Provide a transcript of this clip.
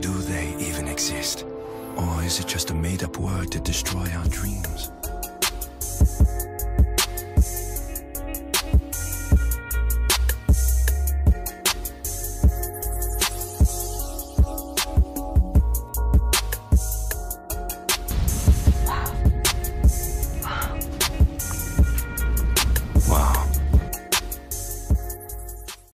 Do they even exist? Or is it just a made-up word to destroy our dreams?